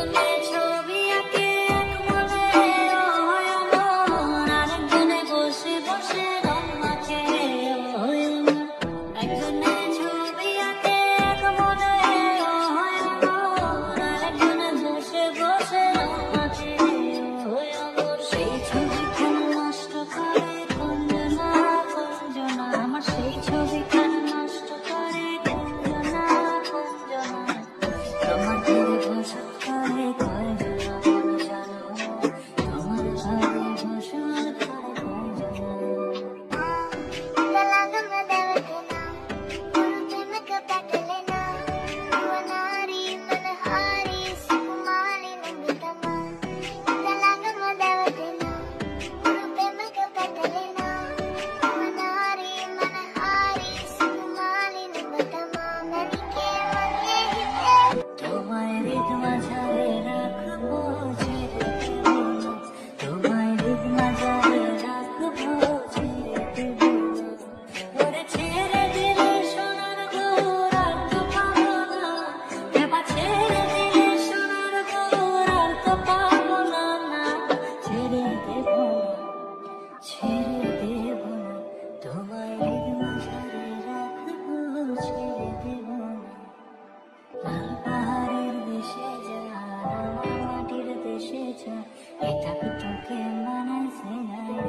the night. 世界，一大片片满满的爱。